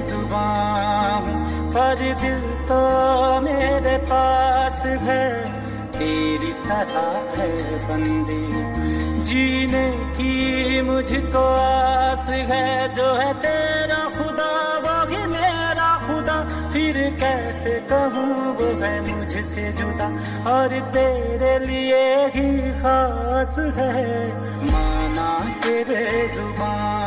ज़ुबान, पर दिल तो मेरे पास है। तेरी तरह है बंदी, जीने की मुझको आस है। जो है तेरा खुदा वो ही मेरा खुदा। फिर कैसे कहूँ, वो है मुझसे जुदा। और तेरे लिए ही खास है। माना तेरे ज़ुबान